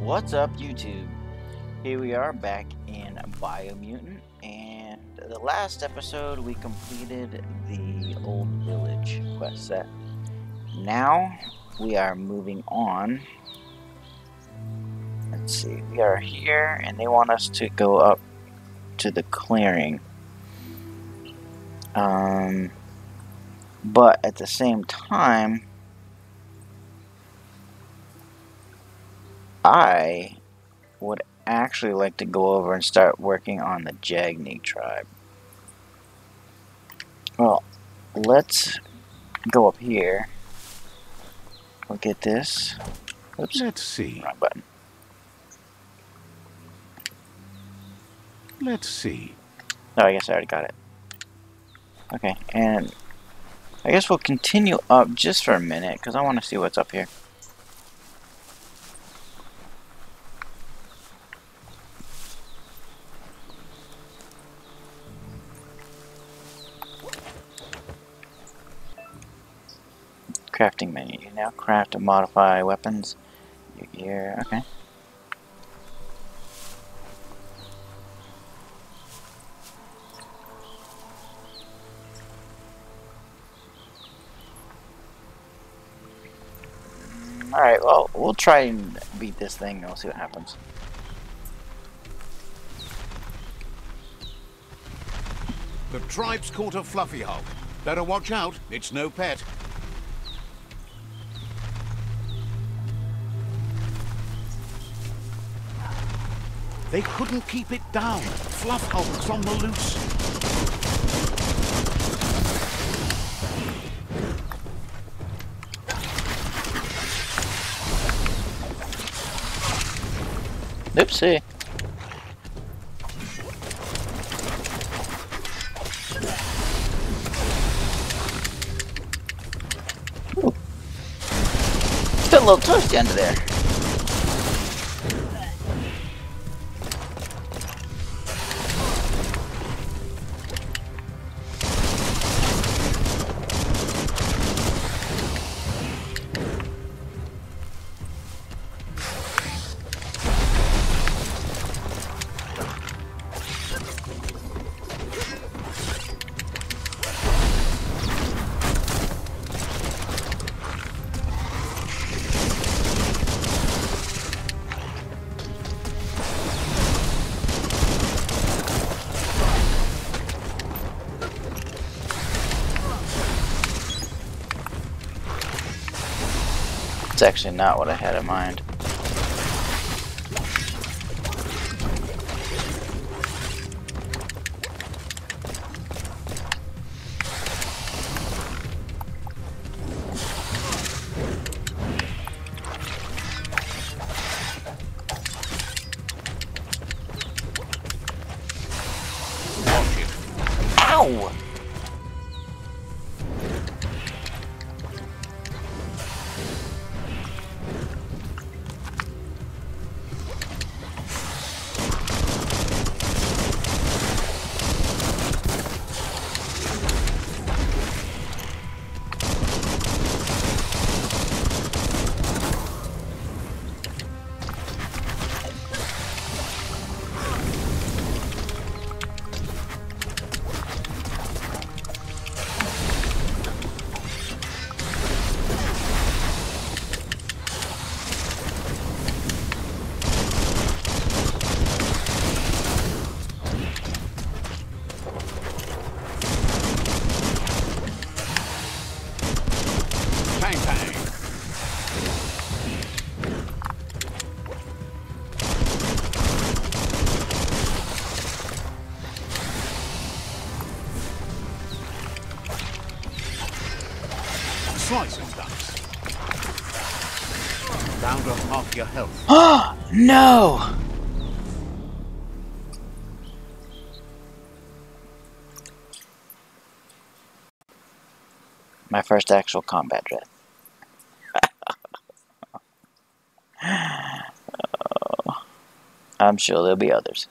What's up, YouTube? Here we are back in Biomutant, and the last episode we completed the Old Village quest set. Now we are moving on. Let's see, we are here, and they want us to go up to the clearing. Um, but at the same time, I would actually like to go over and start working on the Jagni tribe. Well, let's go up here. We'll get this. Oops, Let's see. wrong button. Let's see. Oh, I guess I already got it. Okay, and I guess we'll continue up just for a minute because I want to see what's up here. Crafting menu. You now craft and modify weapons. Your gear. Okay. Mm, alright, well, we'll try and beat this thing and we'll see what happens. The tribe's caught a fluffy hog. Better watch out, it's no pet. They couldn't keep it down. Fluff hogs on the loose. Oopsie. Ooh. Still a little toasty under there. It's actually not what I had in mind. No! My first actual combat death. Oh. I'm sure there'll be others.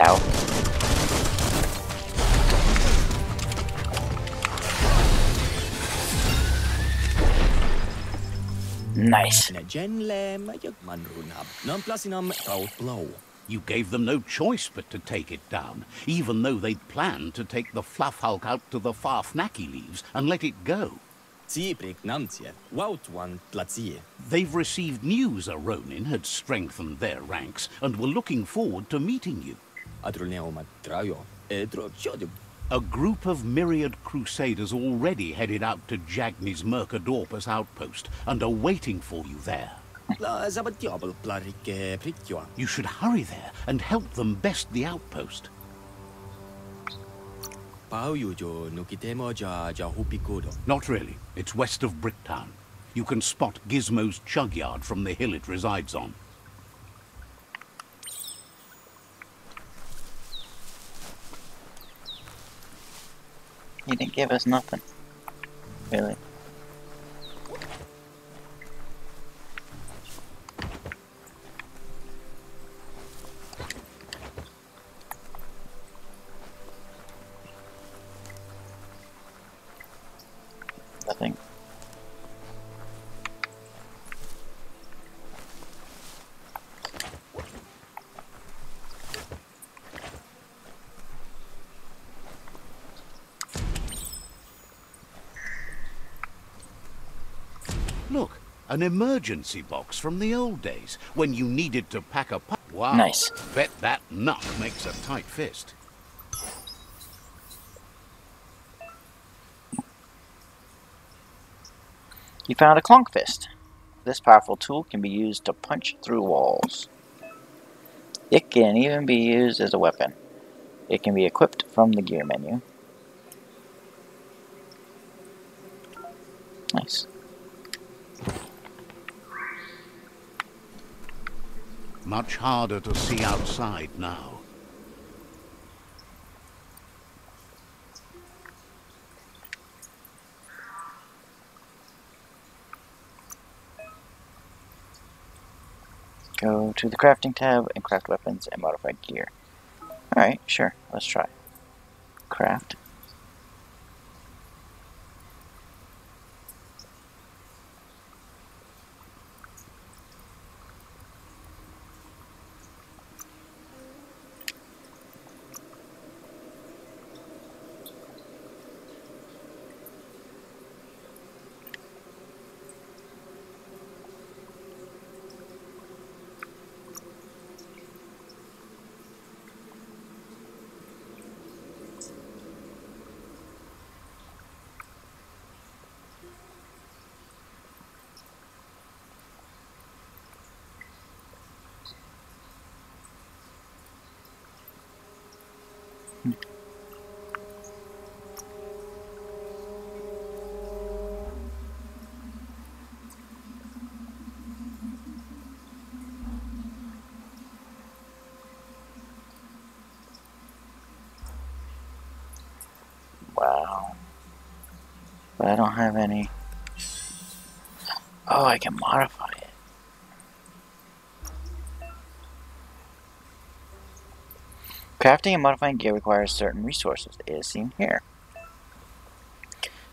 Ow. Nice. You gave them no choice but to take it down, even though they'd planned to take the Fluff Hulk out to the Farfnacky leaves and let it go. They've received news a Ronin had strengthened their ranks and were looking forward to meeting you. A group of myriad crusaders already headed out to Jagni's Mercadorpus outpost and are waiting for you there. You should hurry there and help them best the outpost. Not really. It's west of Bricktown. You can spot Gizmo's chug yard from the hill it resides on. He didn't give us nothing. Really. An emergency box from the old days when you needed to pack a pu- Wow. Nice. Bet that nut makes a tight fist. You found a clunk fist. This powerful tool can be used to punch through walls. It can even be used as a weapon. It can be equipped from the gear menu. Nice. Much harder to see outside now. Go to the crafting tab and craft weapons and modified gear. Alright, sure, let's try. Craft. Wow. But I don't have any. Oh, I can modify it. Crafting and modifying gear requires certain resources, as seen here.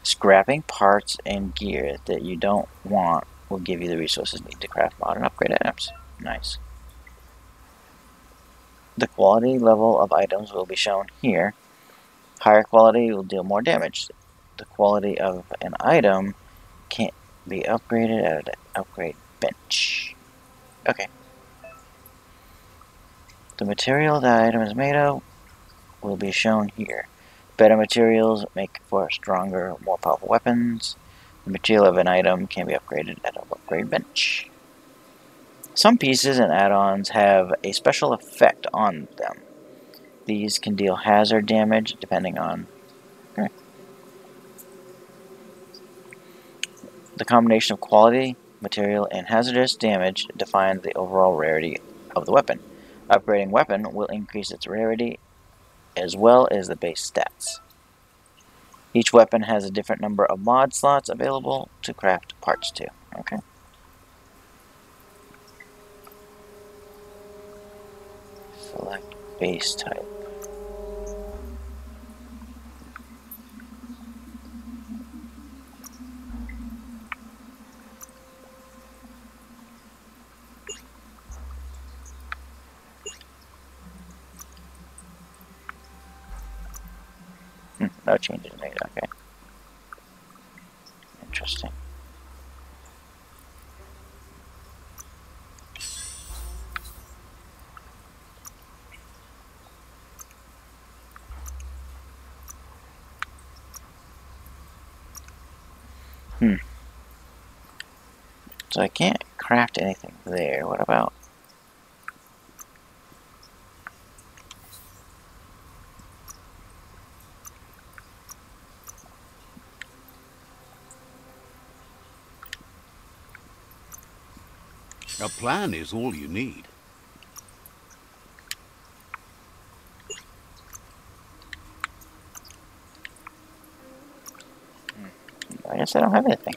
Scrapping parts and gear that you don't want will give you the resources needed to craft modern upgrade items. Nice. The quality level of items will be shown here. Higher quality will deal more damage. The quality of an item can't be upgraded at an upgrade bench. Okay. The material that item is made of will be shown here. Better materials make for stronger, more powerful weapons. The material of an item can be upgraded at an upgrade bench. Some pieces and add-ons have a special effect on them. These can deal hazard damage depending on the combination of quality, material, and hazardous damage defines the overall rarity of the weapon. Upgrading weapon will increase its rarity as well as the base stats. Each weapon has a different number of mod slots available to craft parts to. Okay. Select base type. Hmm, no changes made, okay. Interesting. Hmm. So I can't craft anything there. What about A plan is all you need. I guess I don't have anything.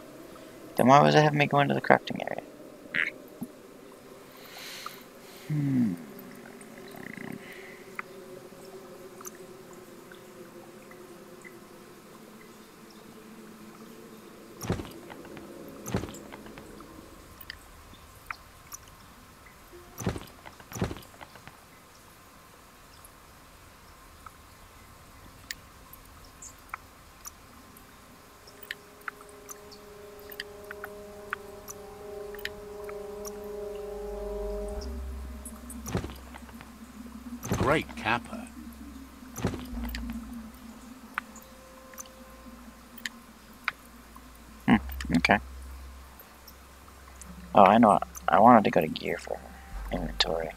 Then why was it having me go into the crafting area? Hmm. Capper. Hmm, okay. Oh, I know. I wanted to go to gear for inventory.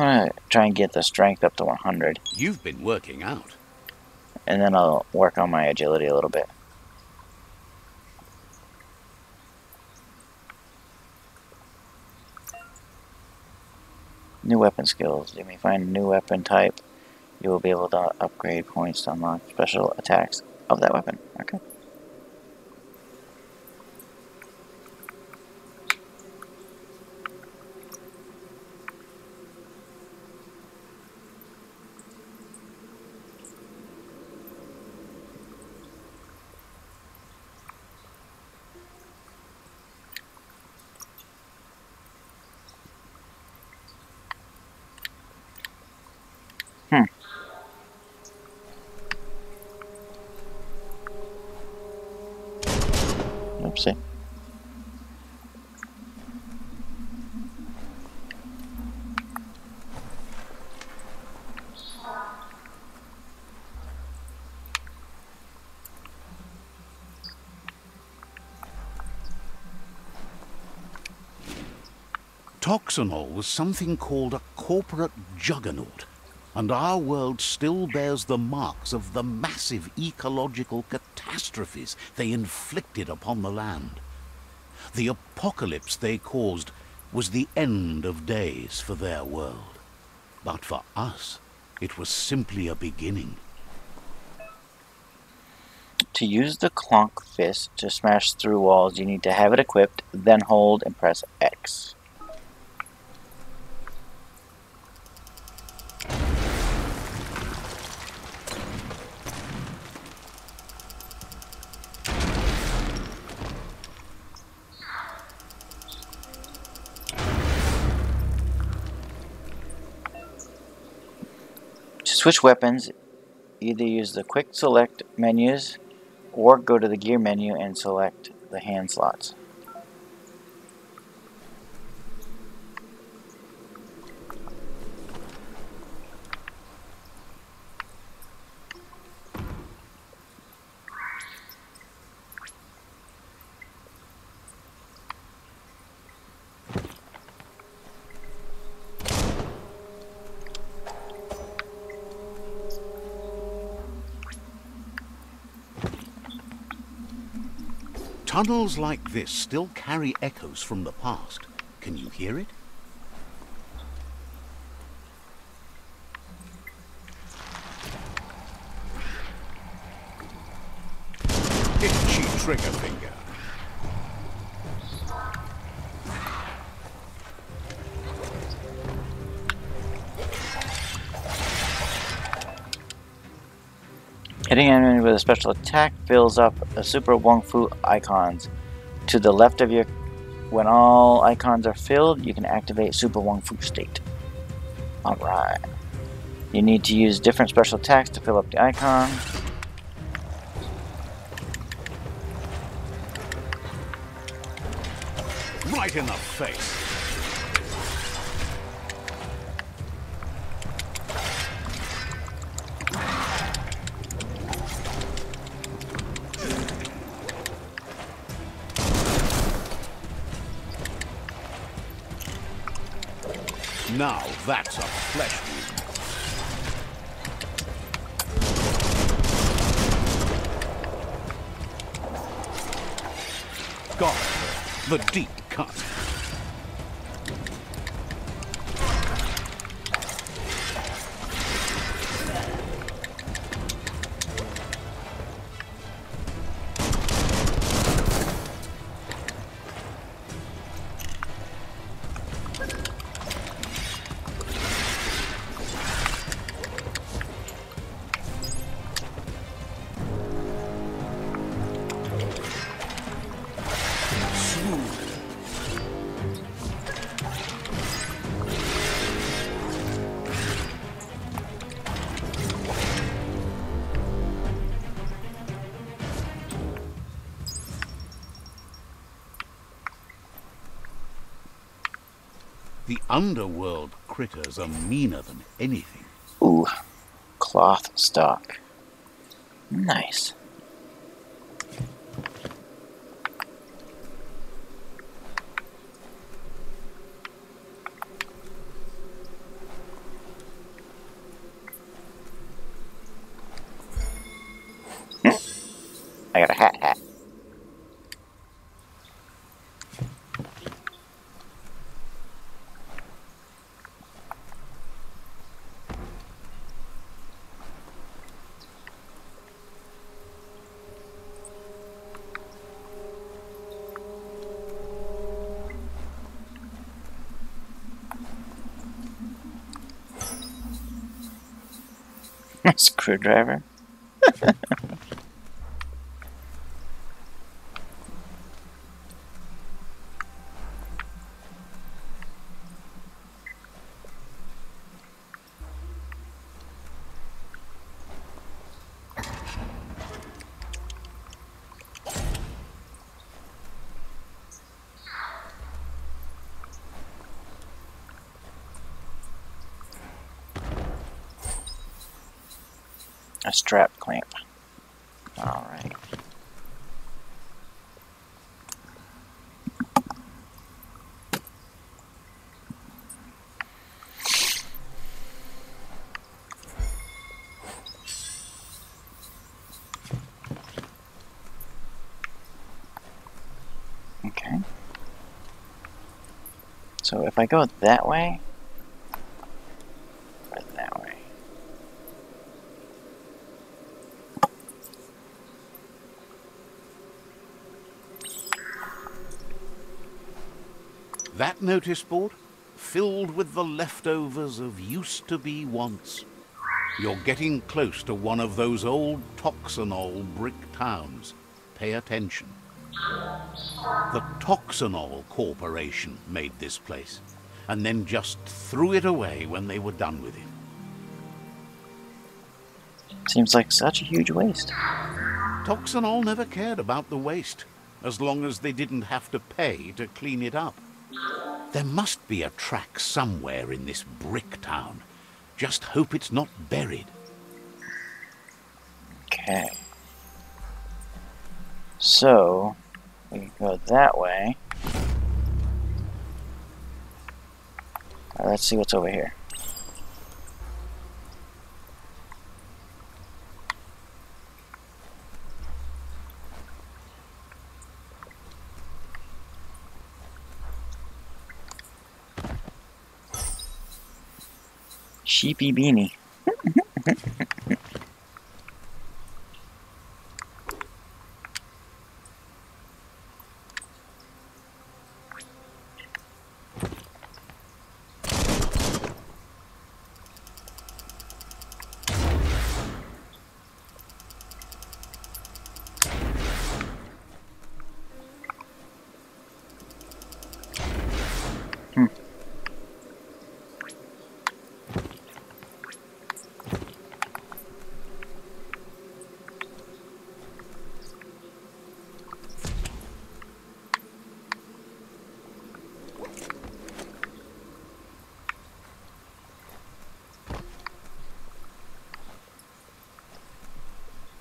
Gonna try and get the strength up to 100, You've been working out. and then I'll work on my agility a little bit. New weapon skills. You may find a new weapon type. You will be able to upgrade points to unlock special attacks of that weapon. Okay. Oopsie. Toxanol was something called a corporate juggernaut, and our world still bears the marks of the massive ecological catastrophes they inflicted upon the land. The apocalypse they caused was the end of days for their world. But for us, it was simply a beginning. To use the Clonk Fist to smash through walls, you need to have it equipped, then hold and press X. switch weapons, either use the quick select menus or go to the gear menu and select the hand slots. Tunnels like this still carry echoes from the past. Can you hear it? With a special attack fills up a Super Wung-Fu icons. To the left of your, when all icons are filled, you can activate Super Wung-Fu state. Alright. You need to use different special attacks to fill up the icon. Right in the face. That's a flesh wound. It. The deep underworld critters are meaner than anything. Ooh, cloth stock. Nice. I got a hat hat. A strap clamp. Alright. Okay. So if I go that way, or that way. Notice board, filled with the leftovers of used to be once. You're getting close to one of those old Toxanol brick towns. Pay attention. The Toxanol Corporation made this place, and then just threw it away when they were done with it. Seems like such a huge waste. Toxanol never cared about the waste, as long as they didn't have to pay to clean it up. There must be a track somewhere in this brick town. Just hope it's not buried. Okay. So, we can go that way. Alright, let's see what's over here. Sheepy beanie.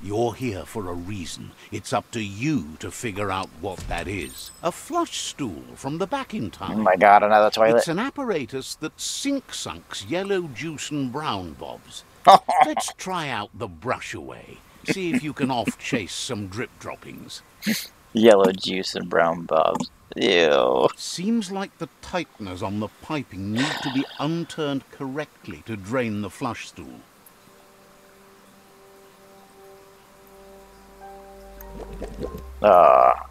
You're here for a reason. It's up to you to figure out what that is. A flush stool from the back in time. Oh my god, another toilet. It's an apparatus that sink sunks yellow juice and brown bobs. Let's try out the brush away. See if you can off chase some drip droppings. Yellow juice and brown bobs. Ew. Seems like the tighteners on the piping need to be unturned correctly to drain the flush stool. Ah.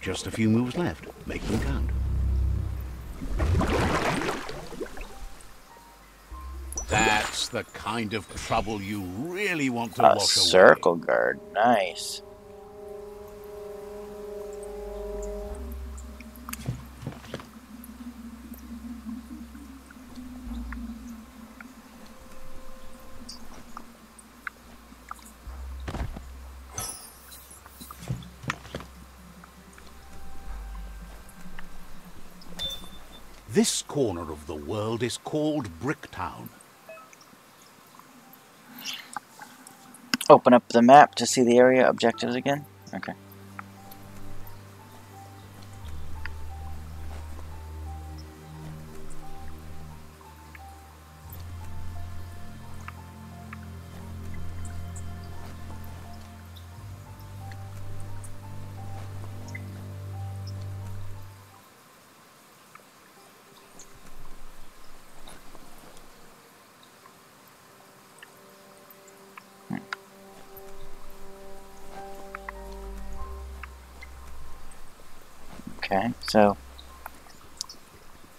Just a few moves left. Make them count. That's the kind of trouble you really want to A wash away. circle guard. Nice. This corner of the world is called Bricktown. Open up the map to see the area objectives again. Okay. So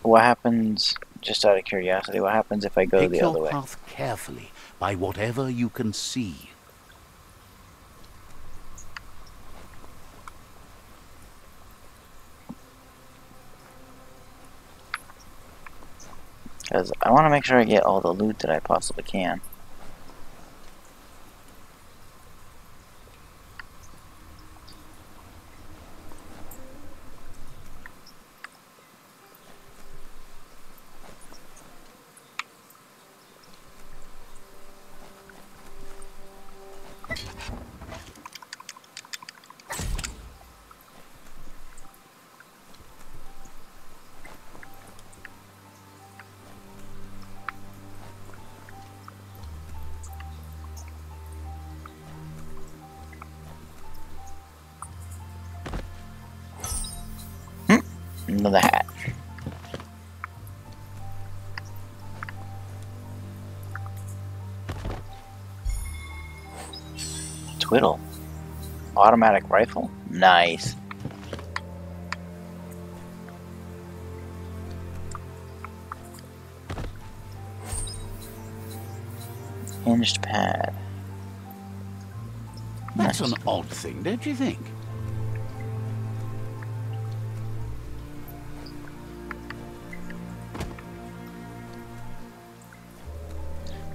what happens? Just out of curiosity, what happens if I go Pick the other way? Pick your path carefully by whatever you can see. Because I want to make sure I get all the loot that I possibly can. Automatic rifle. Nice. Hinged pad. That's Nice. an odd thing, don't you think?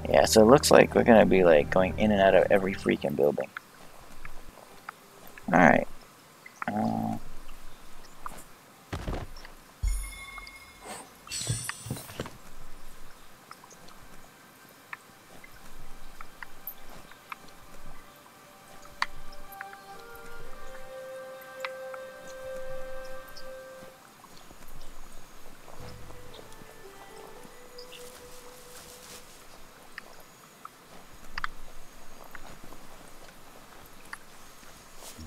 Yeah, so it looks like we're gonna be like going in and out of every freaking building. Alright. Uh,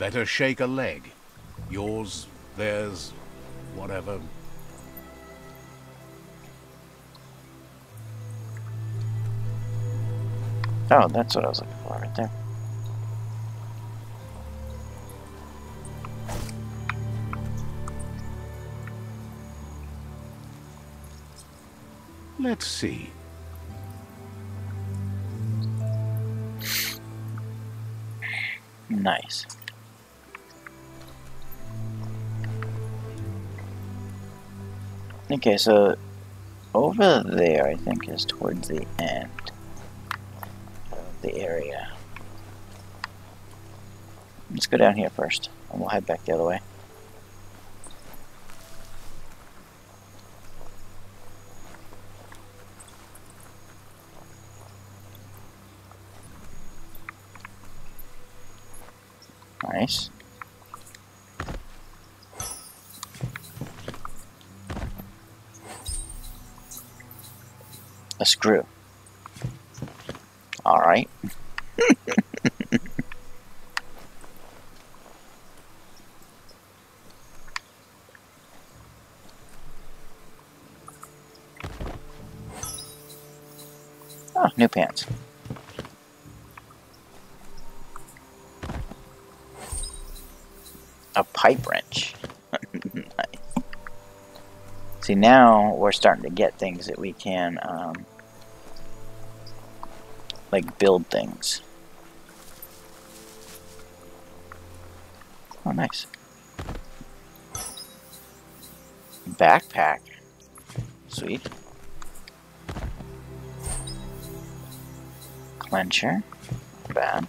Better shake a leg. Yours, theirs, whatever. oh, that's what I was looking for right there. Let's see. Nice. Okay, so over there, I think, is towards the end of the area. Let's go down here first, and we'll head back the other way. Nice. Screw. Alright. oh, new pants. A pipe wrench. nice. See, now we're starting to get things that we can, um, like, build things. Oh, nice. Backpack. Sweet. Clencher. Bad.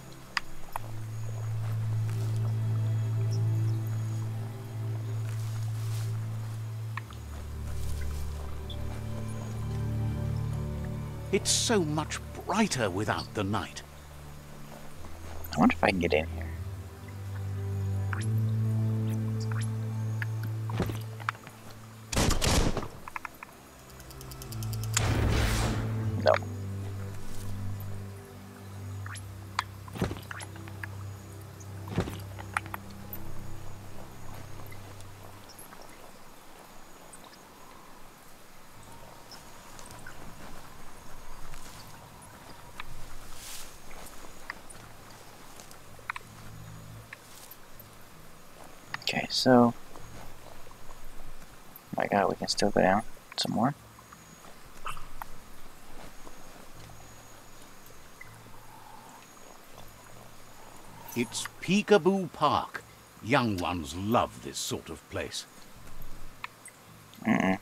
It's so much brighter without the night. I wonder if I can get in here. So oh my god, we can still go down some more. It's Peekaboo Park. Young ones love this sort of place. Mm-mm. Oh,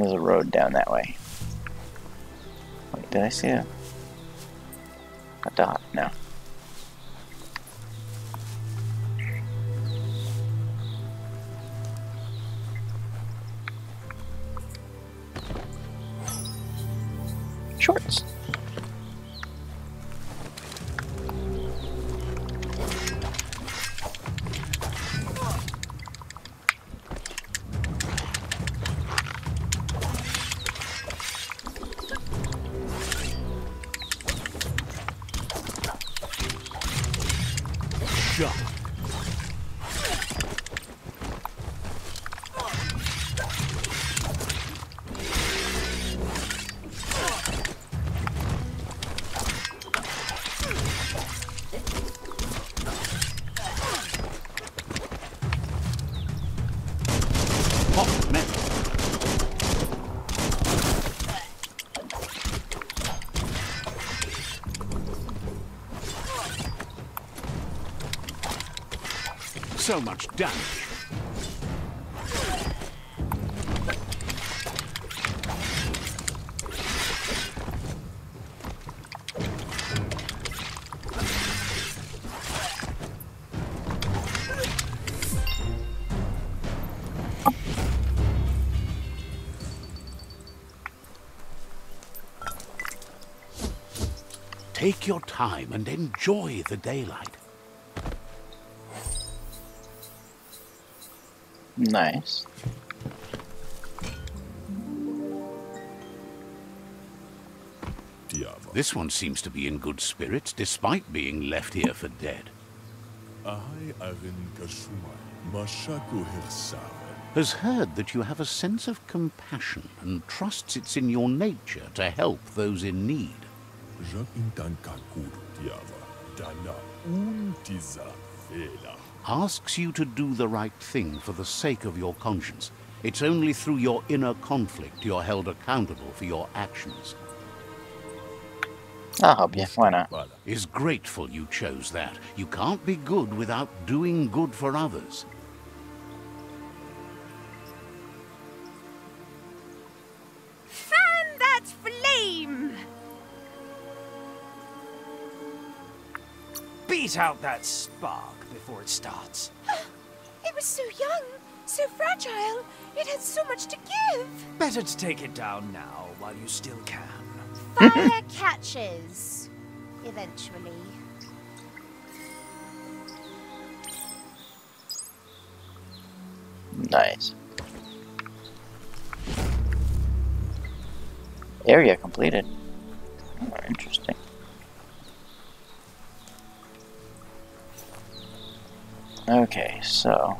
there's a road down that way. Wait, did I see a So much damage. Take your time and enjoy the daylight. Nice. Diavo. This one seems to be in good spirits despite being left here for dead. Ahai arin kashumai. Mashaku hirsawe. Has heard that you have a sense of compassion and trusts it's in your nature to help those in need. Jak intan kakuru diava. Dana untiza vela. Asks you to do the right thing for the sake of your conscience. It's only through your inner conflict you're held accountable for your actions. I'll help you. Why not? Is grateful you chose that. You can't be good without doing good for others. Beat out that spark before it starts. It was so young, so fragile. It had so much to give. Better to take it down now while you still can. Fire catches. Eventually. Nice. Area completed. Oh, interesting. Okay, so.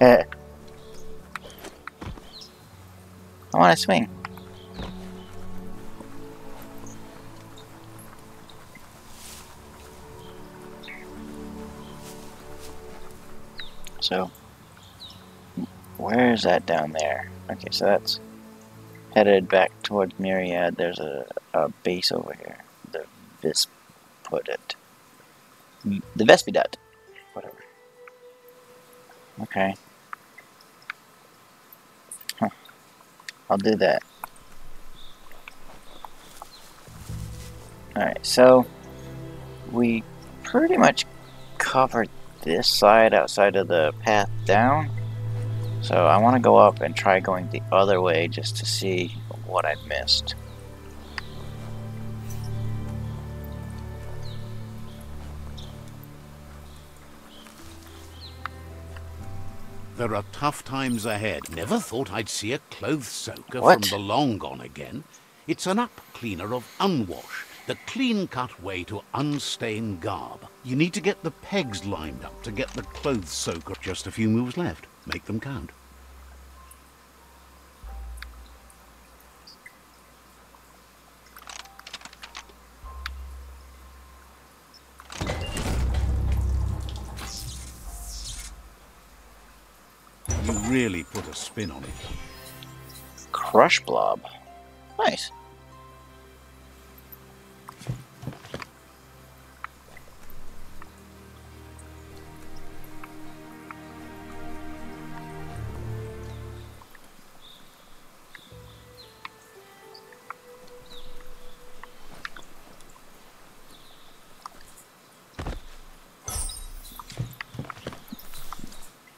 Eh. I want to swing. So, where is that down there? Okay, so that's headed back towards Myriad. There's a, a base over here. The Visp put it. The Vespidut. Whatever. Okay. Huh. I'll do that. Alright, so we pretty much covered this side outside of the path down. So I want to go up and try going the other way just to see what I missed. There are tough times ahead. Never thought I'd see a clothes soaker What? from the long gone again. It's an up cleaner of unwash, the clean cut way to unstain garb. You need to get the pegs lined up to get the clothes soaker. Just a few moves left. Make them count. A spin on it. Crush blob. Nice.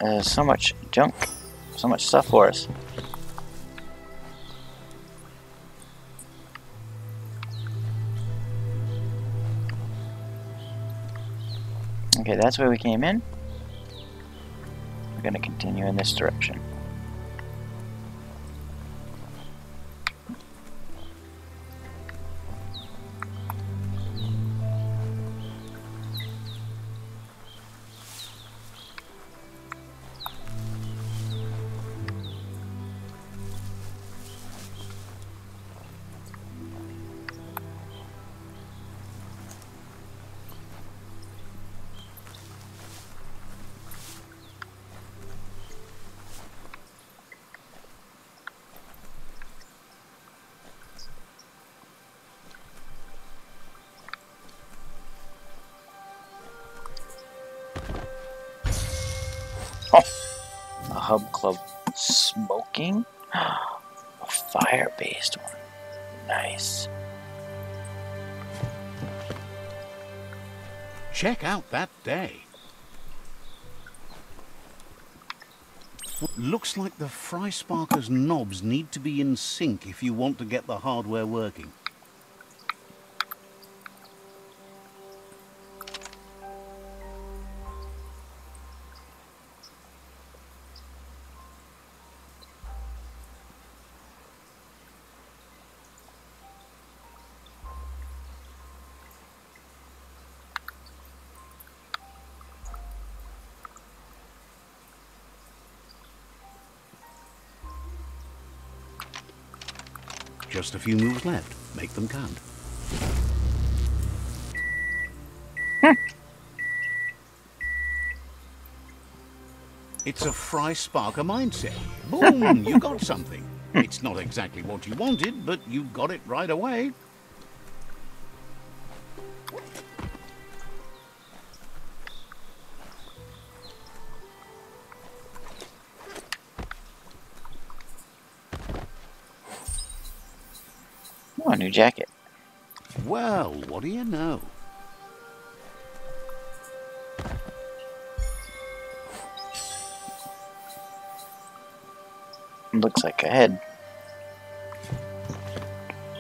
There's so much junk, so much stuff for us. Okay, that's where we came in. We're gonna continue in this direction. Hub club smoking? A fire based one. Nice. Check out that day. Looks like the Fry Sparker's knobs need to be in sync if you want to get the hardware working. Just a few moves left. Make them count. It's a Fry Sparker mindset. Boom! you got something. It's not exactly what you wanted, but you got it right away. Jacket. Well, what do you know? Looks like a head.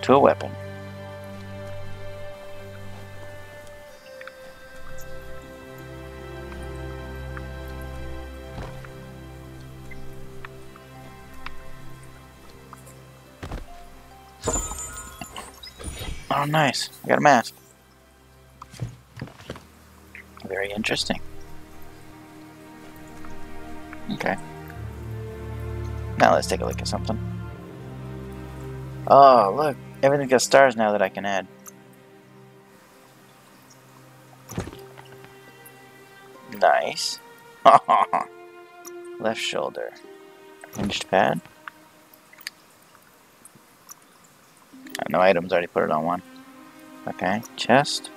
To a weapon. Nice. I got a mask. Very interesting. Okay. Now let's take a look at something. Oh, look. Everything's got stars now that I can add. Nice. Left shoulder. Hinged pad. Uh, no items, already put it on one. Okay, chest.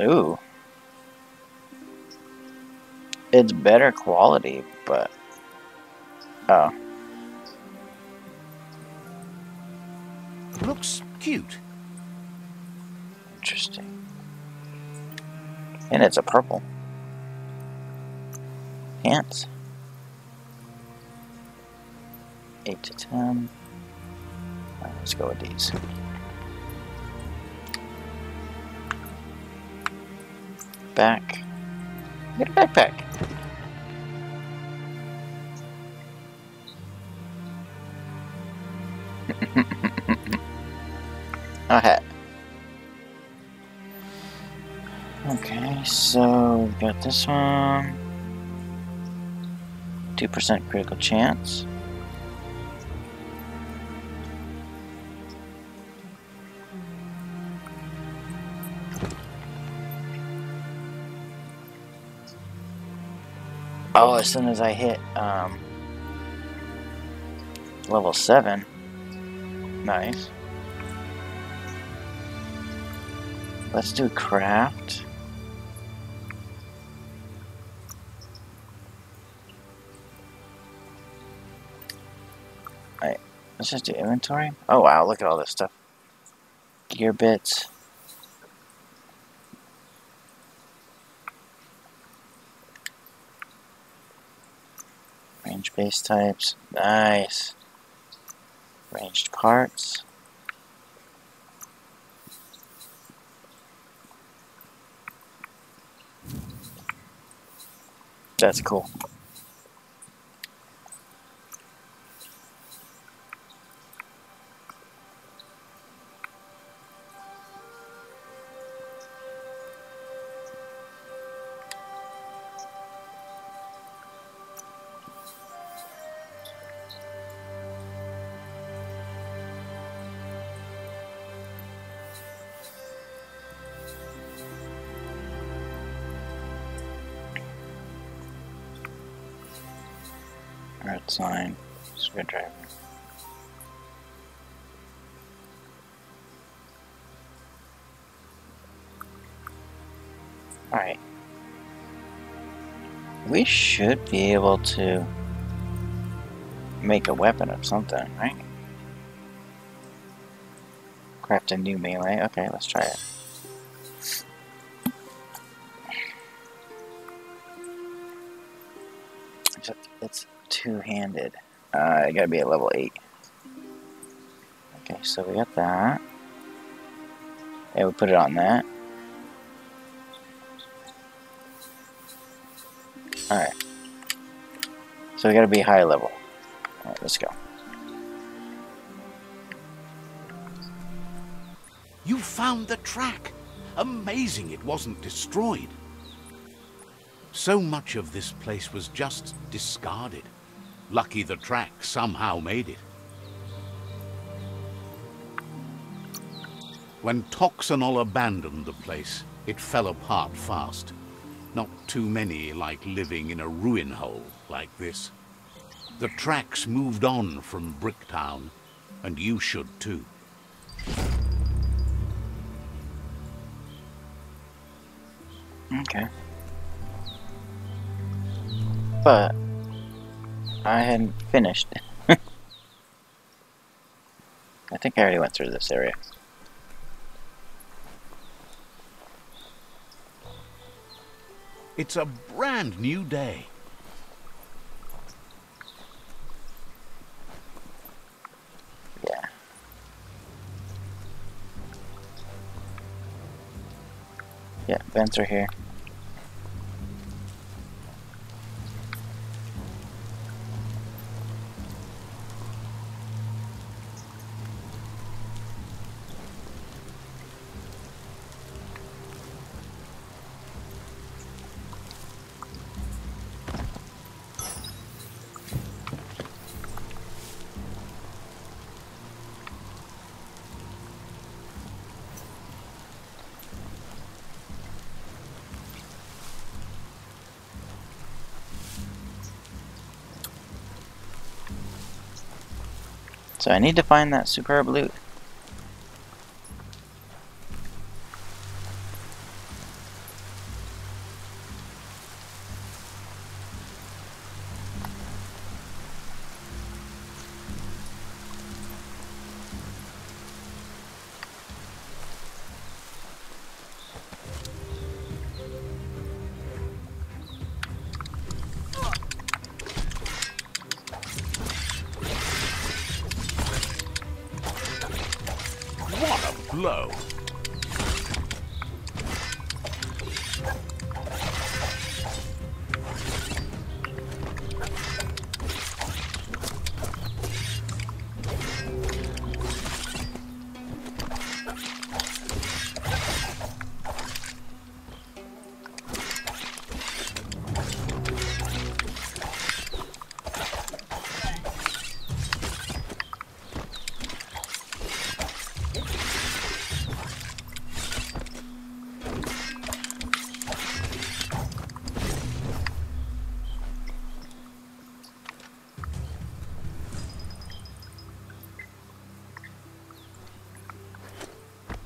Ooh. It's better quality, but... Oh. Looks cute. Interesting. And it's a purple. Pants. 8 to 10. Let's go with these. Back. Get a backpack. a hat. Okay, so we got this one. 2% critical chance. Oh, as soon as I hit um, level 7. Nice. Let's do craft. Alright, let's just do inventory. Oh wow, look at all this stuff. Gear bits. Base types. Nice. Ranged parts. That's cool. Red sign, screwdriver. Alright. We should be able to make a weapon of something, right? Craft a new melee. Okay, let's try it. Two-handed. Uh, it gotta be at level 8. Okay, so we got that. Yeah, we put it on that. Alright. So we gotta be high level. Alright, let's go. You found the track. Amazing it wasn't destroyed. So much of this place was just discarded. Lucky the track somehow made it. When Toxanol abandoned the place, it fell apart fast. Not too many like living in a ruin hole like this. The tracks moved on from Bricktown, and you should too. Okay. But I hadn't finished. I think I already went through this area. It's a brand new day. Yeah. Yeah, vents are here. So I need to find that superb loot.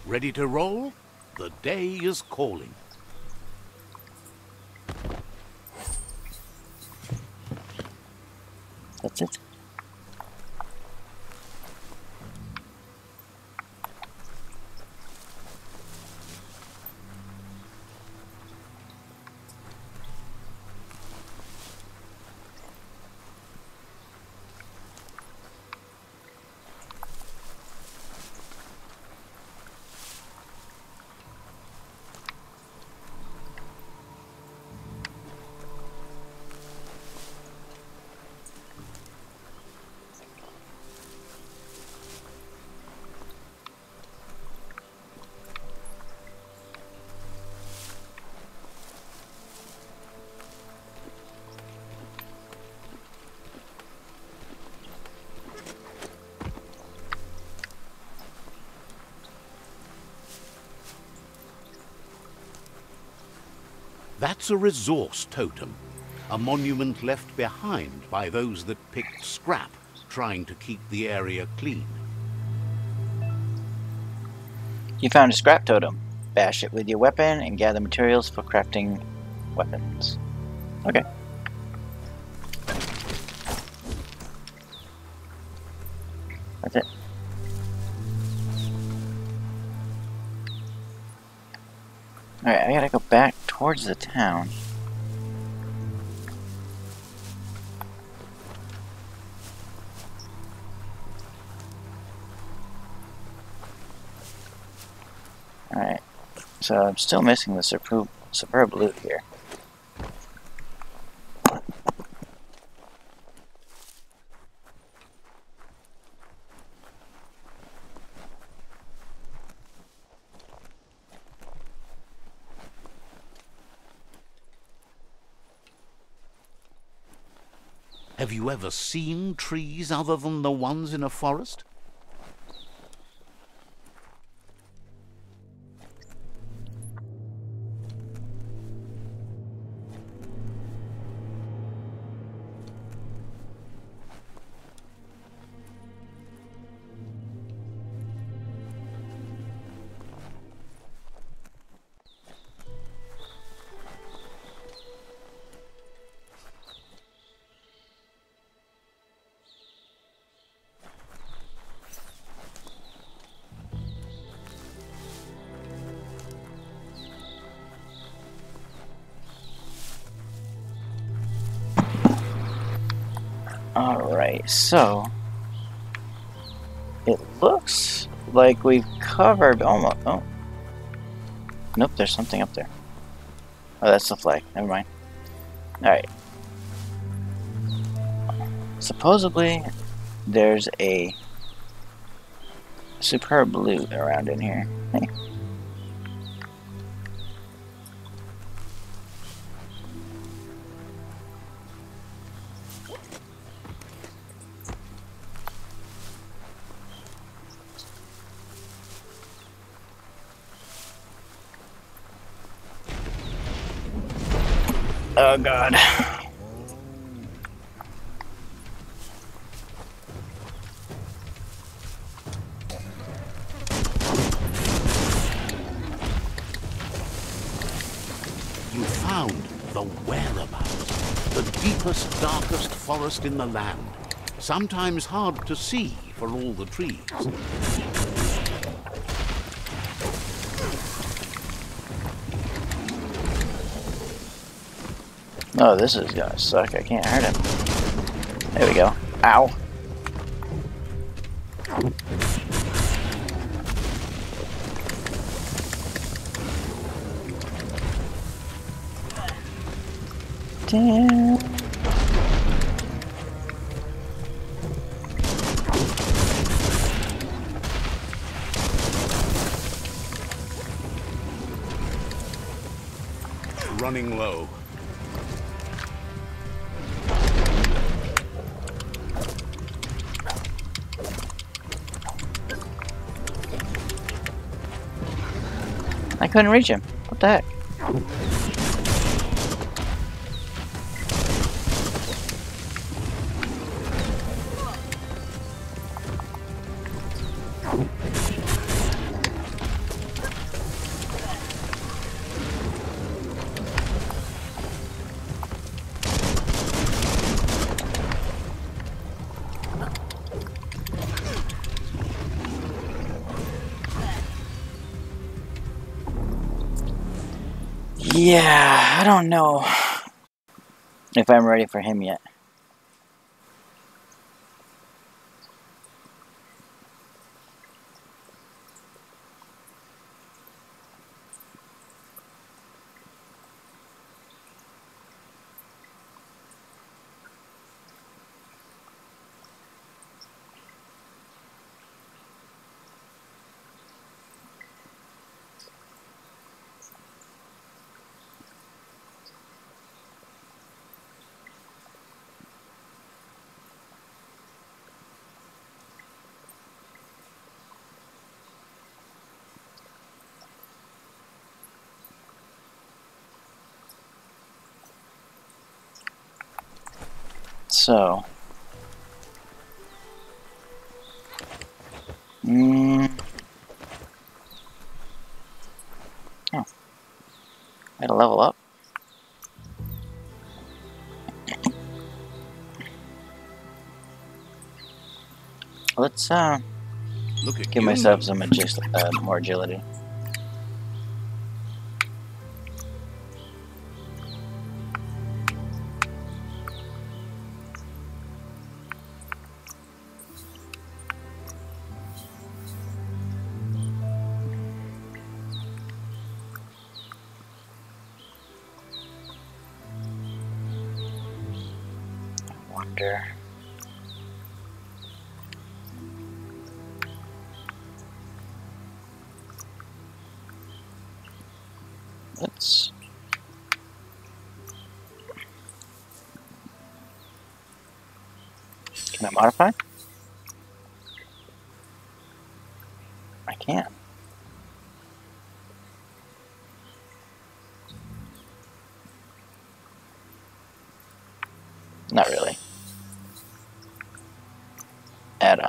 Ready to roll? The day is calling. That's it. That's a resource totem, a monument left behind by those that picked scrap, trying to keep the area clean. You found a scrap totem. Bash it with your weapon and gather materials for crafting weapons. Okay. That's it. Alright, I gotta go back towards the town. Alright, so I'm still missing the superb, superb loot here. Have you ever seen trees other than the ones in a forest? So it looks like we've covered almost. Oh, nope, there's something up there. Oh, that's the flag. Never mind. Alright. Supposedly, there's a superb loot around in here. Oh god. You found the whereabouts, the deepest, darkest forest in the land. Sometimes hard to see for all the trees. Oh, this is gonna suck. I can't hurt him. There we go. Ow. Damn. Running low. Reach him. What the heck? Know if I'm ready for him yet. So. Mm. Oh. Gotta level up. Let's uh, Look at give myself some uh, more agility.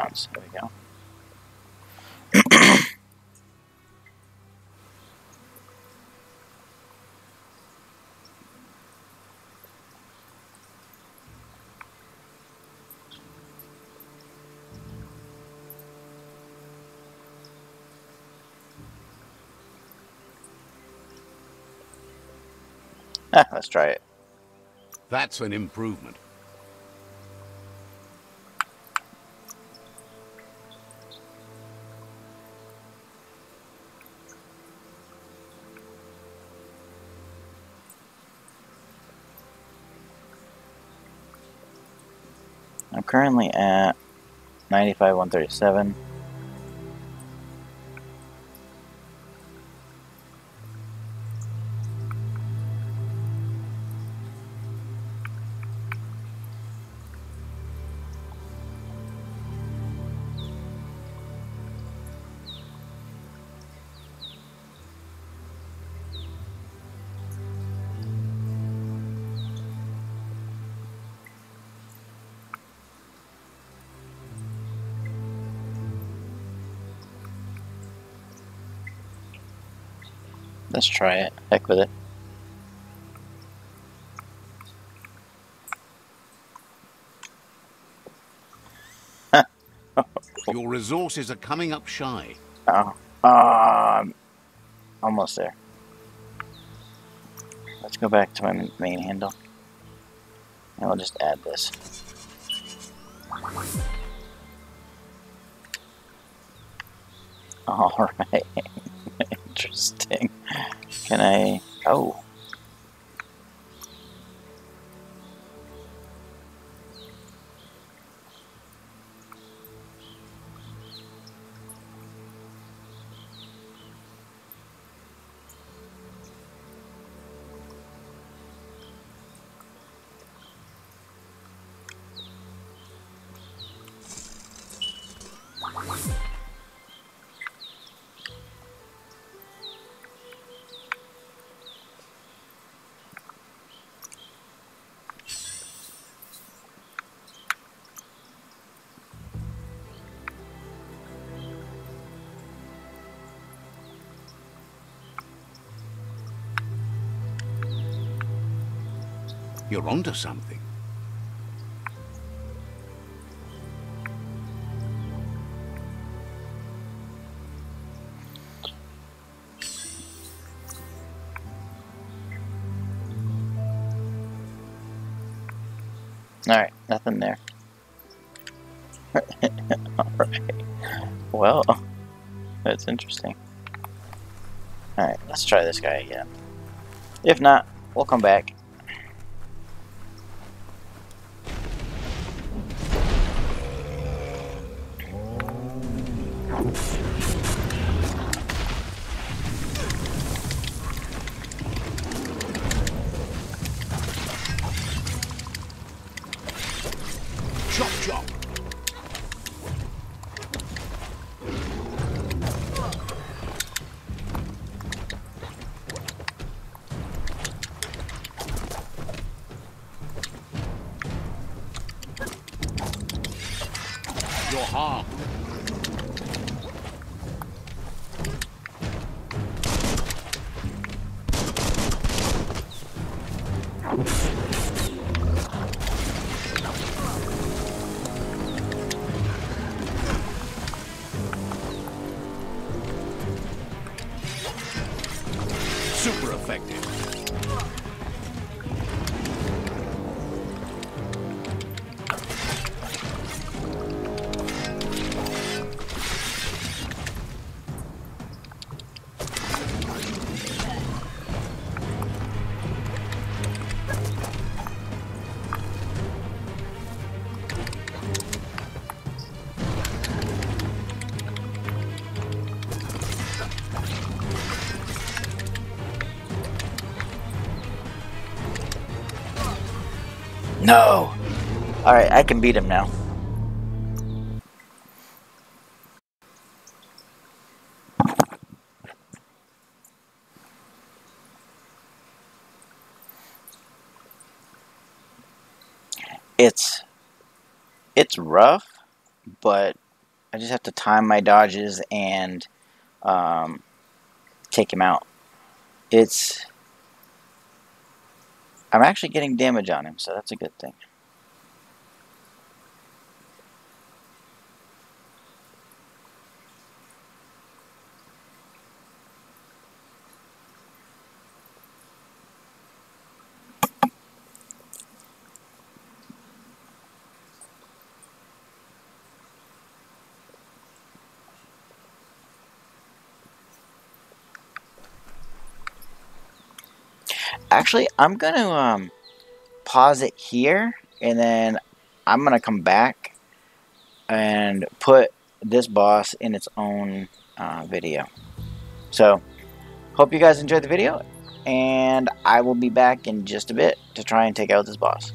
Add-ons. There we go. Let's try it. That's an improvement. Currently at 95, 137. Let's try it. Heck with it. Your resources are coming up shy. Oh, um, almost there. Let's go back to my main handle. And we'll just add this. Alright. Interesting. Can I... Oh. You're onto something. Alright, nothing there. Alright. Well, that's interesting. Alright, let's try this guy again. If not, we'll come back No! Alright, I can beat him now. It's it's rough, but I just have to time my dodges and um, take him out. It's I'm actually getting damage on him, so that's a good thing. Actually, I'm gonna um, pause it here, and then I'm gonna come back and put this boss in its own uh, video. So, hope you guys enjoyed the video, and I will be back in just a bit to try and take out this boss.